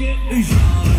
के इशारे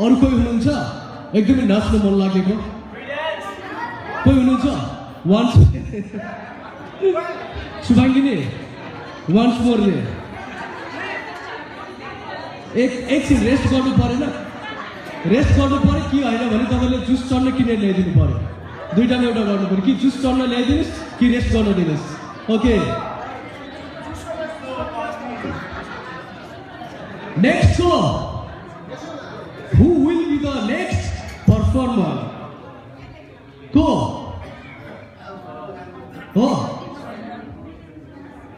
अरू कोही हुनुहुन्छ? एकदमै नाच्न मन लागेको। कोही हुनुहुन्छ? वान्स सुभाङ्गिनी वान्स मोरले एक एकछिन रेस्ट गर्नु परेन। रेस्ट गर्नु पऱ्यो कि होइन भने तपाईँले जुस चढ्न किनेर ल्याइदिनु पऱ्यो। दुइटामा एउटा गर्नु पऱ्यो। कि जुस चढ्न ल्याइदिनुहोस् कि रेस्ट गर्न दिनुहोस्। ओके नेक्स्ट को performer? को हो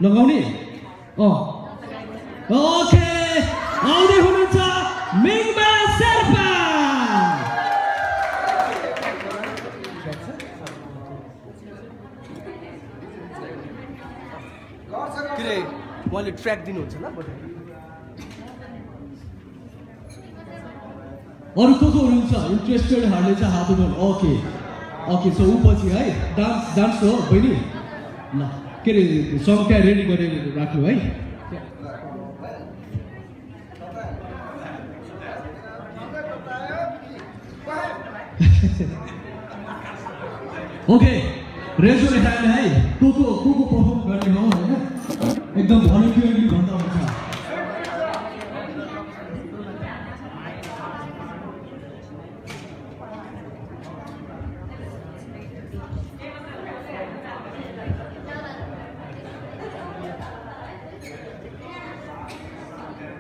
लगाउने ओके आउँदै हुनुहुन्छ मिङमा शेर्पा के अरे उहाँले ट्र्याक दिनुहुन्छ ल अरू को को हुनुहुन्छ इन्ट्रेस्टेडहरूले चाहिँ हात उठाउनु ओके ओके सो ऊ पछि है डान्स डान्स हो बहिनी ल के अरे त्यहाँ रेडी गरेर राख्नु है ओके रेजो ह्यान्ड है को को को को पर्फर्म गर्ने हो होइन एकदम भलिन्टियरली भन्दा हुन्छ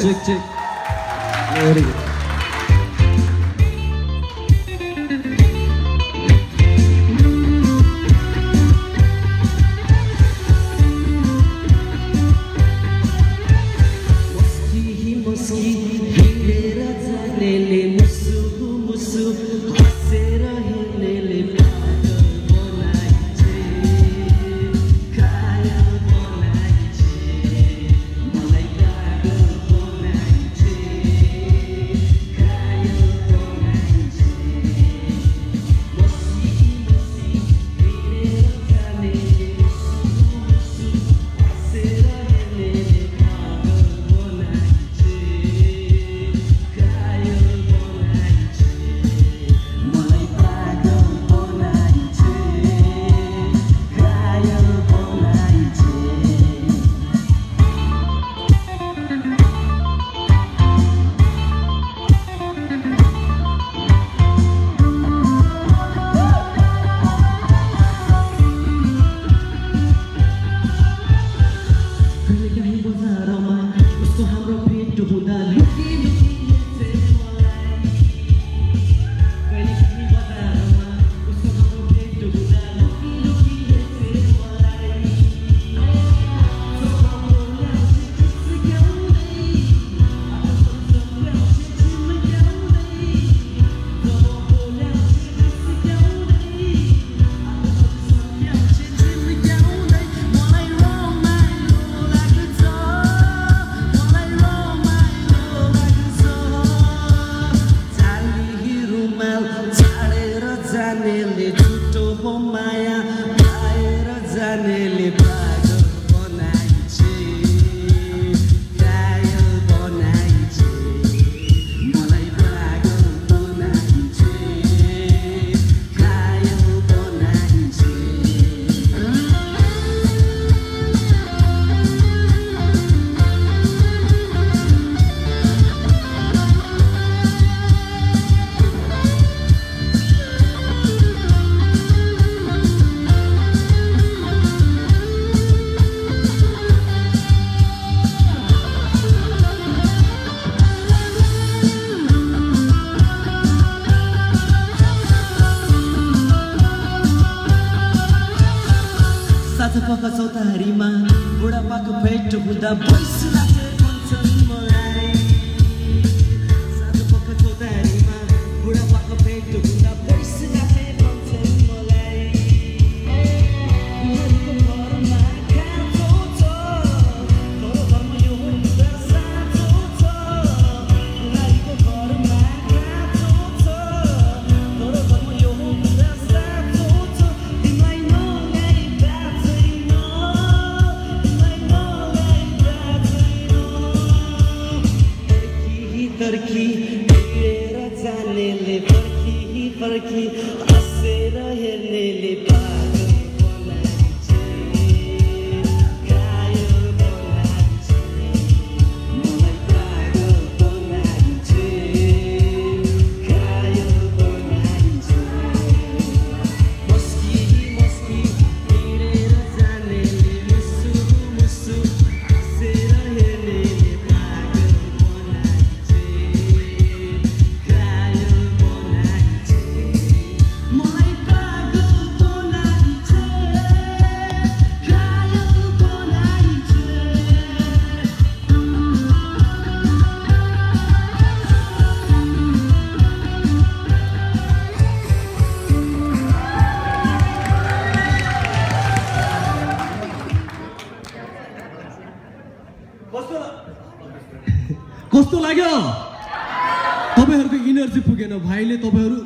check, check. Very good. भाइले तपाईँहरू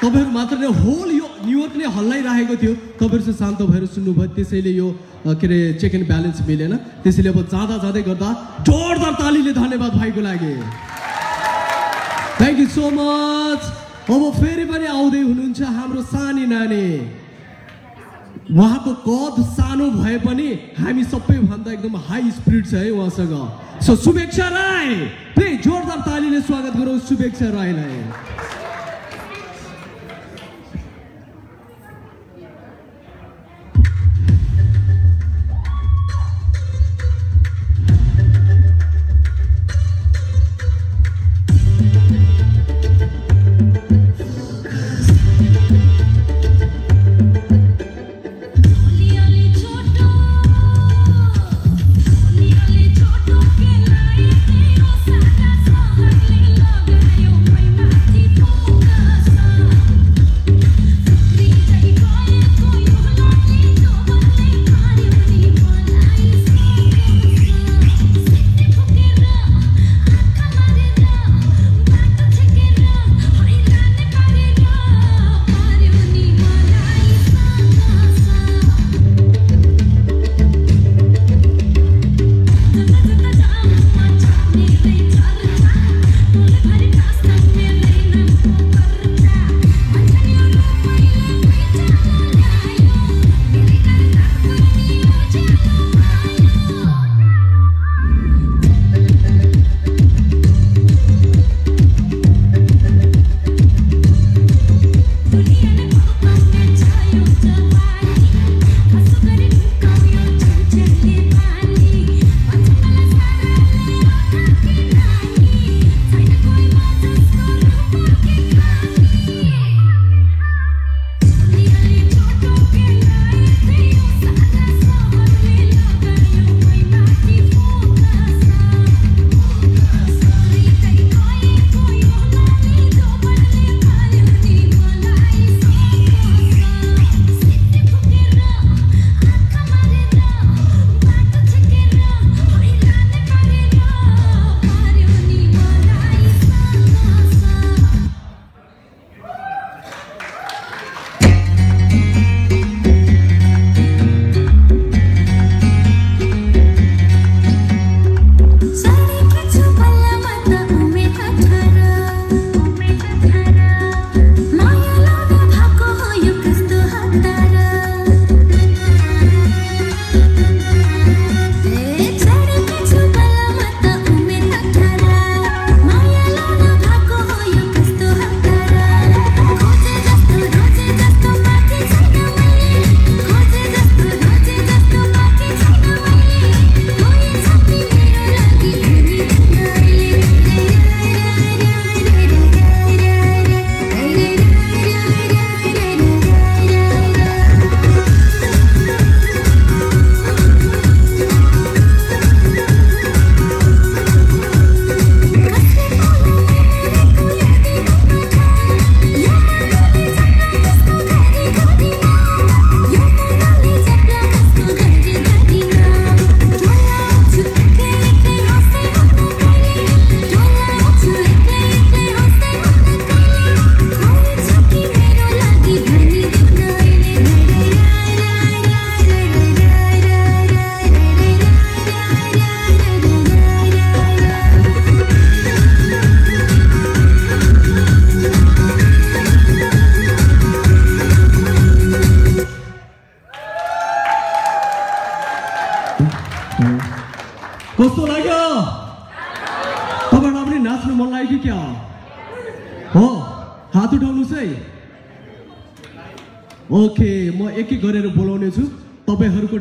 तपाईँहरू मात्र नै होल यो न्युयोर्कले हल्लाइरहेको थियो। तपाईँहरूसँग शान्त भएर सुन्नुभयो। त्यसैले यो के अरे चेक एन्ड ब्यालेन्स मिलेन। त्यसैले अब जाँदा जाँदै गर्दा जोरदार तालीले धन्यवाद भाइको लागि। थ्याङ्क यू सो मच अब फेरि पनि आउँदै हुनुहुन्छ हाम्रो सानी नानी। उहाँको कद सानो भए पनि हामी सबैभन्दा एकदम हाई स्पिड छ है उहाँसँग। सो शुभेच्छा राई। प्लिज जोरदार तालीले स्वागत गरौँ। शुभेच्छा राईलाई। ओके म एक एक गरेर बोलाउने छु तपाईँहरूको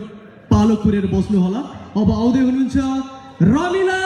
पालो पुरेर बस्नुहोला। अब आउँदै हुनुहुन्छ रमिला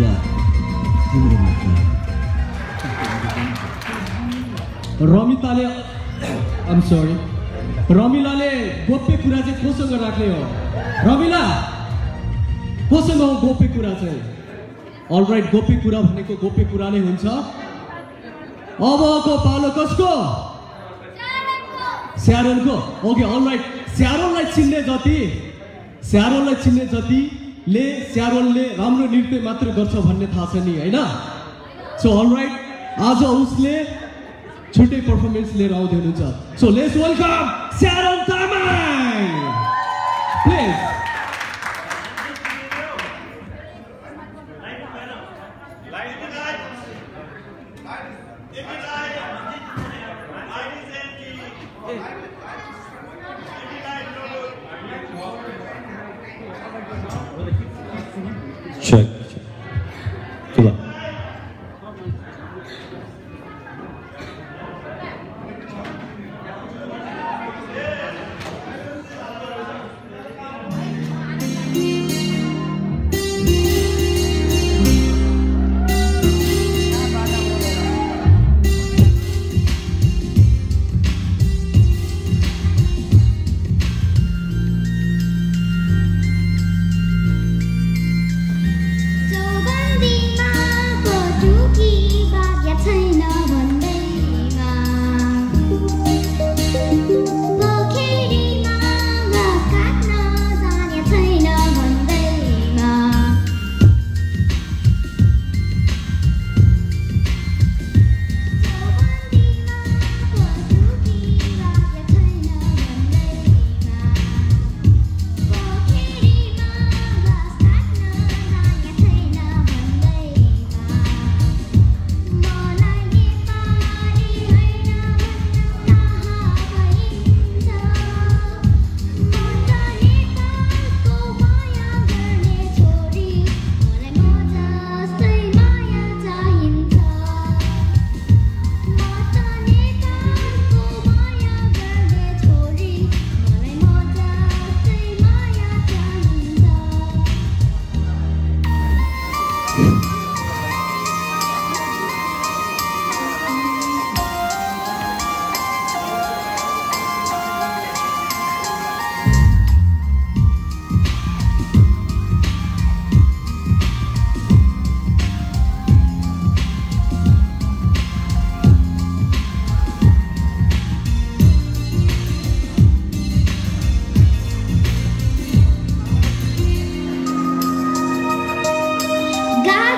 कुरा तिम्रो मात्र रमिताले आम सरी रमिलाले गोप्य कुरा चाहिँ कोसँग राख्ने हो? रमिला कोसँग हो गोप्य कुरा चाहिँ? अलराइट गोप्य कुरा भनेको गोप्य कुरा नै हुन्छ। अबको पालो कसको? स्यारोनको ओके अलराइट स्यारोनलाई चिन्ने जति स्यारोनलाई चिन्ने जति ले स्यारोलले राम्रो नृत्य मात्र गर्छ भन्ने थाहा छ नि होइन? सो अलराइट आज उसले छुट्टै पर्फर्मेन्स लिएर आउँदै हुनुहुन्छ। So let's welcome Sharol Tamang please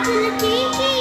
Thank you.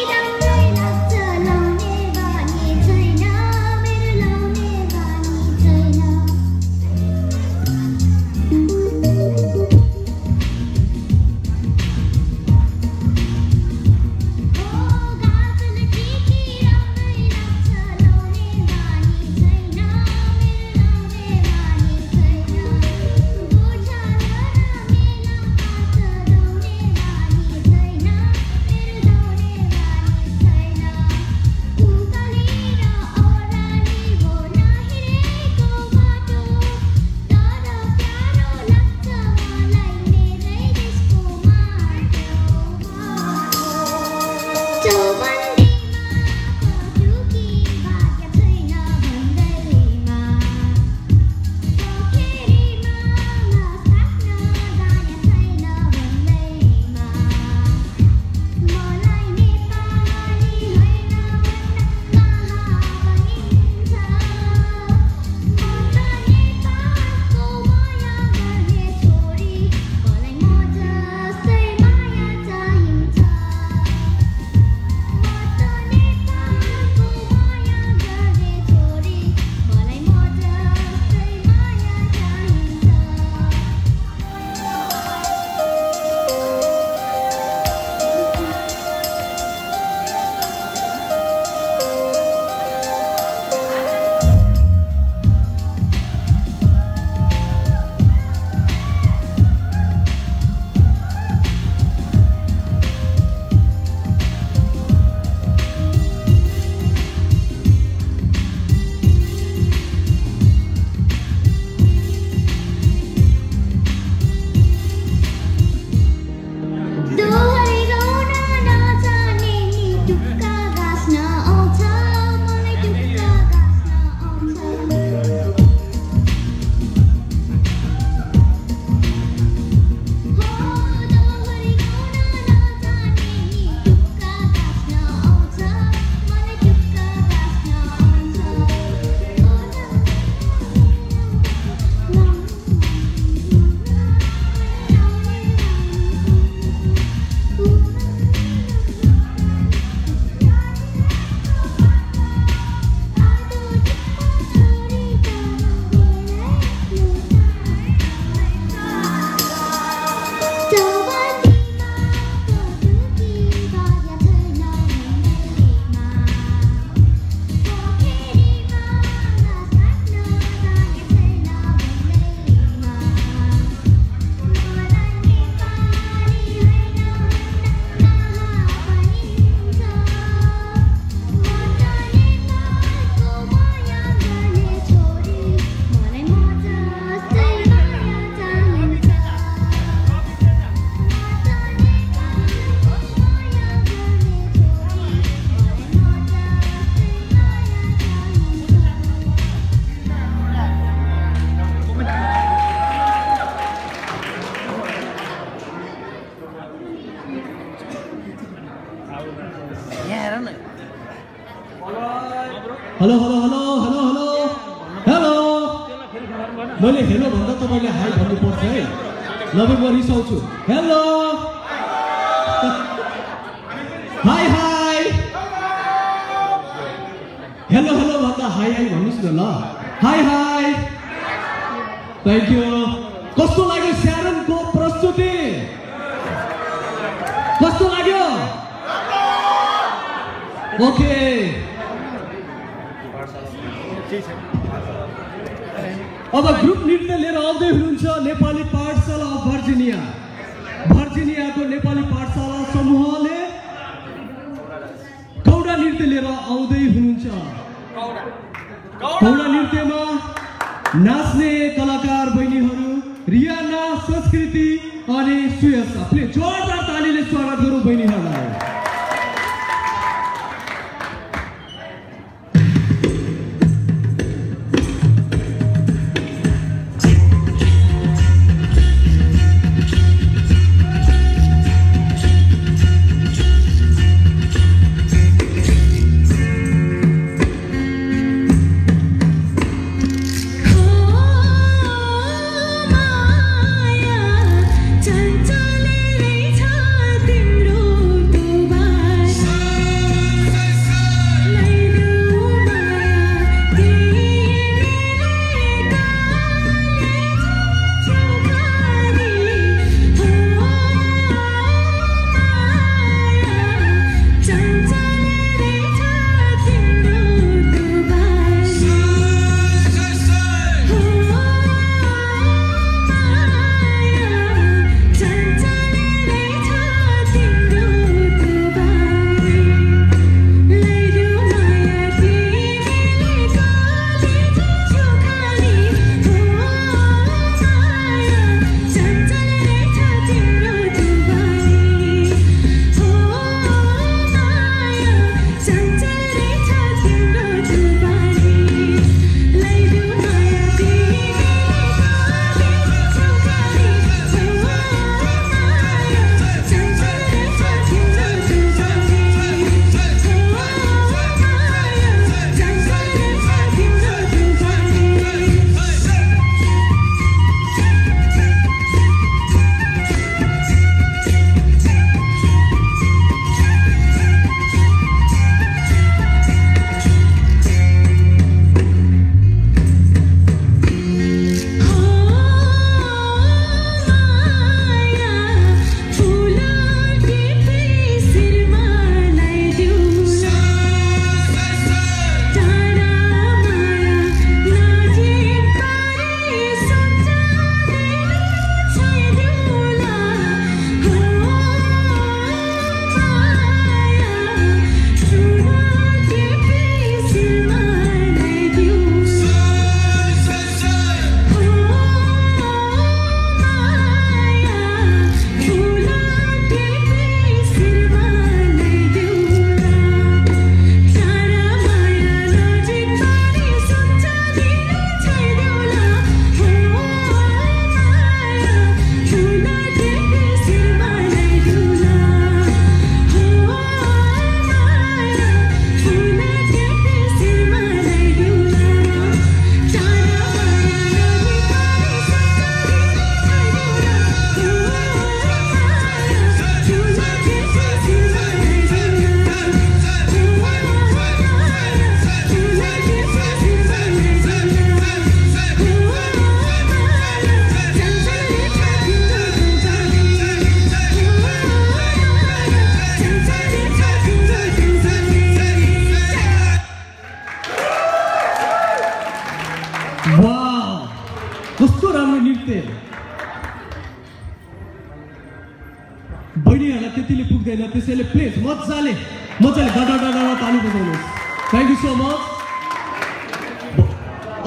त्यसैले प्लिज मजाले मजाले डाडा डाडा ताली बजाउनुहोस्। थ्याङ्क यू सो मच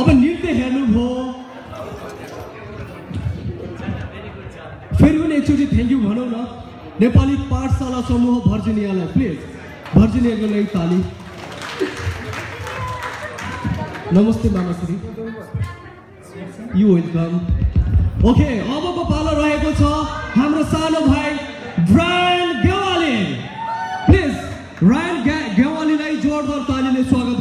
अब नृत्य हेर्नुभयो। फेरि पनि एकचोटि थ्याङ्क यू भनौँ न। नेपाली पाठशाला समूह भर्जिनियालाई प्लिज भर्जिनियाको लागि ताली। नमस्ते मामाश्री यु वेलकम ओके अबको पालो रहेको छ हाम्रो सानो भाइ Brand Please, Ryan Gawalilai Jordor Talile Swagat.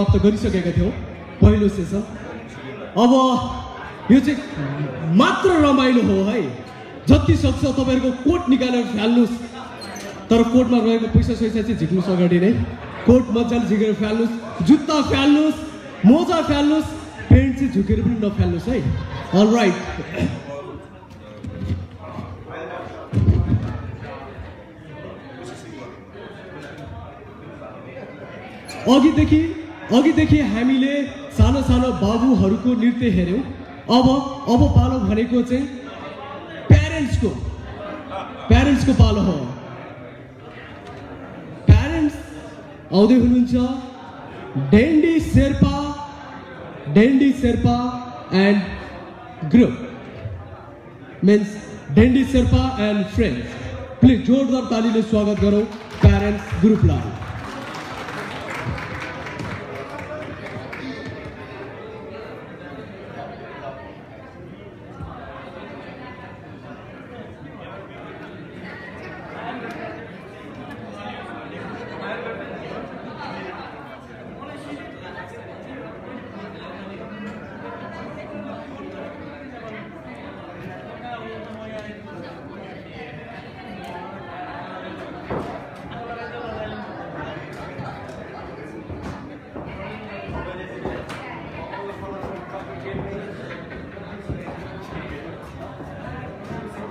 समाप्त गरिसकेका थियौँ। पहिलो सेसन अब यो चाहिँ मात्र रमाइलो हो है। जति सक्छ तपाईँहरूको कोट निकालेर फाल्नुहोस् तर कोटमा रहेको पैसा सैसा चाहिँ झिक्नुहोस् अगाडि नै। कोट मजाले झिकेर फाल्नुहोस् जुत्ता फाल्नुहोस् मोजा फाल्नुहोस् पेन्ट चाहिँ झुकेर पनि नफाल्नुहोस् है। अल राइट अघिदेखि अघिदेखि हामीले सानो सानो बाबुहरूको नृत्य हेऱ्यौँ। अब अब पालो भनेको चाहिँ प्यारेन्ट्सको प्यारेन्ट्सको पालो हो। प्यारेन्ट्स आउँदै हुनुहुन्छ Dendi Sherpa Dendi Sherpa and group means Dendi Sherpa and friends please जोरदार तालीले स्वागत गरौँ प्यारेन्ट्स ग्रुपलाई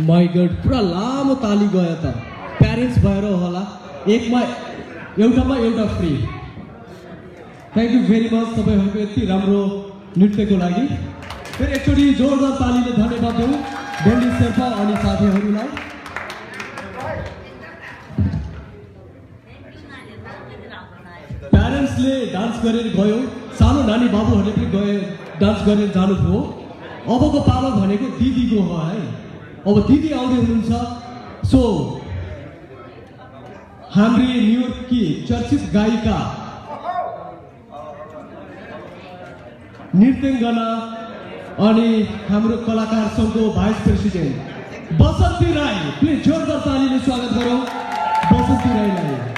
गड पुरा लामो ताली गयो त। प्यारेन्ट्स भएर होला। एकमा एउटामा एउटा free thank you very much तपाईँहरूको यति राम्रो नृत्यको लागि। फेरि एकचोटि जोरदार तालीले धन्यवाद दिउँ। बेन्डी शेर्पा अनि साथीहरूलाई। प्यारेन्ट्सले डान्स गरेर गयो। सानो नानी बाबुहरूले पनि गए डान्स गरेर जानुभयो। अबको पालो भनेको दिदीको हो है। अब दिदी आउँदै हुनुहुन्छ सो हाम्री न्युयोर्ककी चर्चित गायिका नृत्यङ्गना अनि हाम्रो कलाकार सङ्घको vice president Basanti Rai please जोरदार तालीले स्वागत गरौँ बसन्ती राईलाई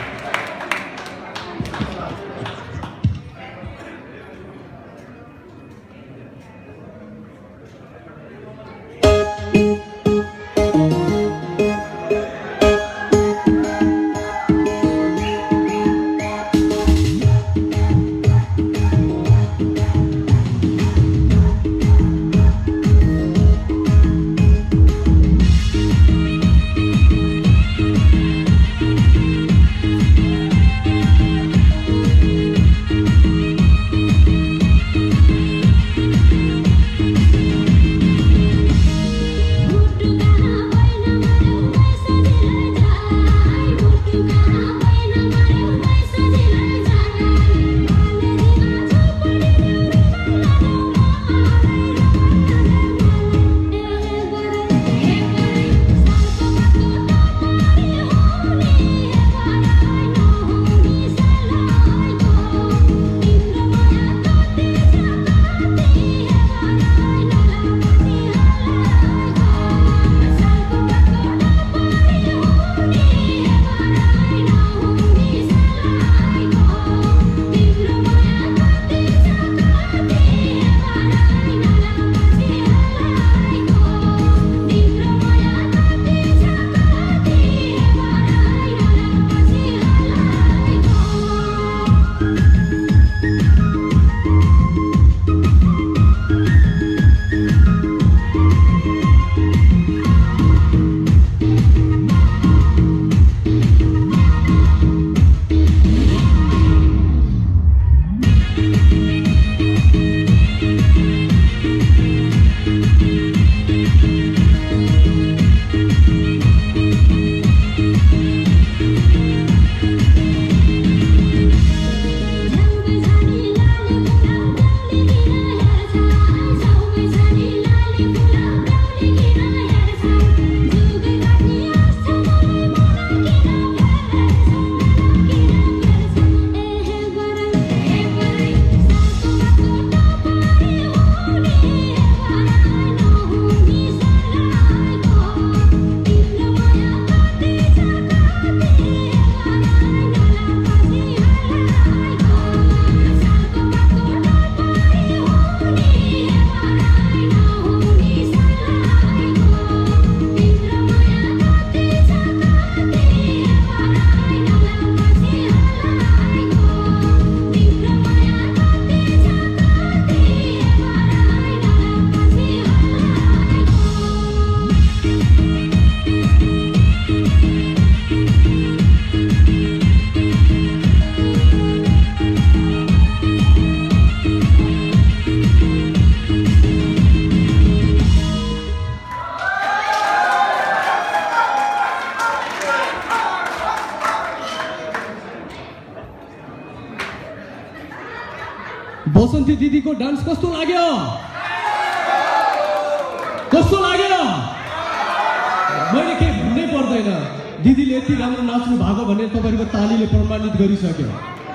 प्रमाणित गरिसक्यो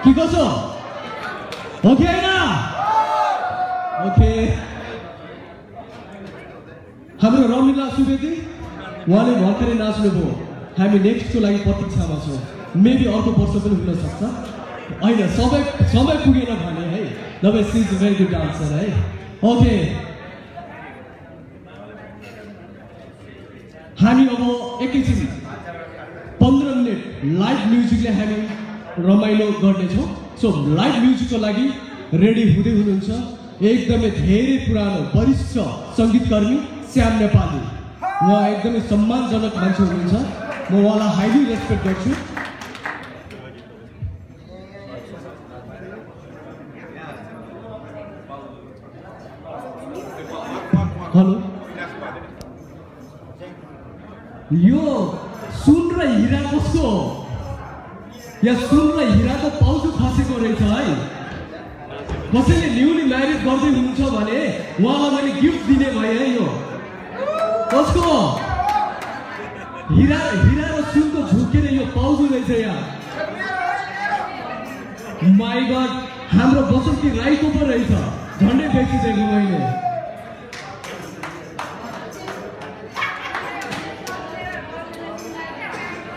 कि कसो हो कि होइन ओके हाम्रो रमिला सुवेदी उहाँले भर्खरै नाच्नुभयो हामी नेक्स्टको लागि प्रतीक्षामा छौँ मेबी अर्को वर्ष पनि हुनसक्छ होइन सबै समय पुगेन भने है नभए इज भेरी गुड डान्सर है ओके हामी अब एकैछिन पन्ध्र मिनट लाइभ म्युजिकले हामी रमाइलो गर्नेछौँ। सो लाइभ म्युजिकको लागि रेडी हुँदै हुनुहुन्छ एकदमै धेरै पुरानो वरिष्ठ सङ्गीतकर्मी श्याम नेपाली। उहाँ एकदमै सम्मानजनक मान्छे हुनुहुन्छ। म उहाँलाई हाइली रेस्पेक्ट गर्छु। हेलो। यो सुन र हिरा कसको? हो या सुन र हिराको पाउजु खसेको रहेछ है। कसैले न्युली म्यारिज गर्दै हुनुहुन्छ भने उहाँलाई मैले गिफ्ट दिने भएँ है यो। कसको? हिरा हिरा र सुनको झुकेर यो पाउजु रहेछ यहाँ माई गड हाम्रो बसन्ती राईको पो रहेछ। झन्डै बेचिदिएको मैले।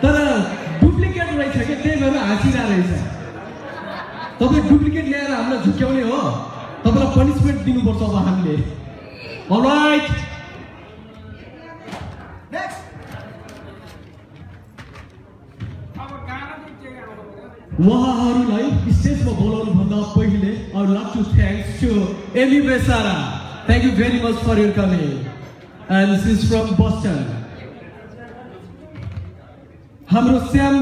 तर त्यही भएर हाँसिरहेको रहेछ तपाईँ डुप्लिकेट ल्याएर हामीलाई झुक्याउने हो। तपाईँलाई पनिसमेन्ट दिनुपर्छ अब हामीले। अलराइट उहाँहरूलाई स्टेजमा बोलाउनुभन्दा पहिले I like to thanks to Amy Besara thank you very much for your coming and this is from Boston हाम्रो श्याम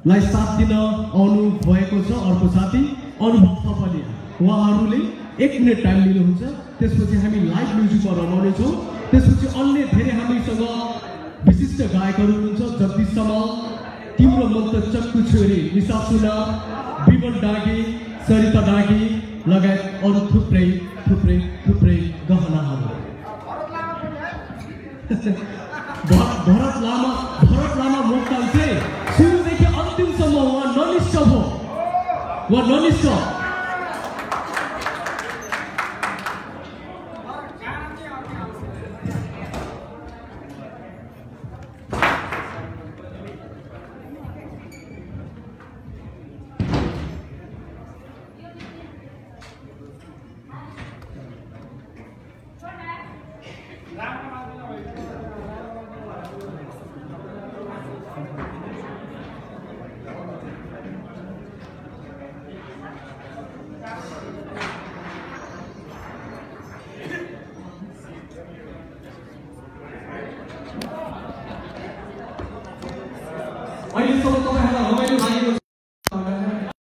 नेपालीलाई साथ दिन आउनु भएको छ। अर्को साथी अनुभव थपलिया उहाँहरूले एक मिनट टाइम लिनुहुन्छ। त्यसपछि हामी लाइभ म्युजिकमा रमाउनेछौँ। त्यसपछि अन्य धेरै हामीसँग विशिष्ट गायकहरू हुनुहुन्छ। जगदीशसम्म तिम्रो मन्त्र चक्कु छोरी निशा सुना विमल डागी सरिता डागी लगायत अरू थुप्रै थुप्रै थुप्रै गहनाहरू। भरत लामा What lonely song?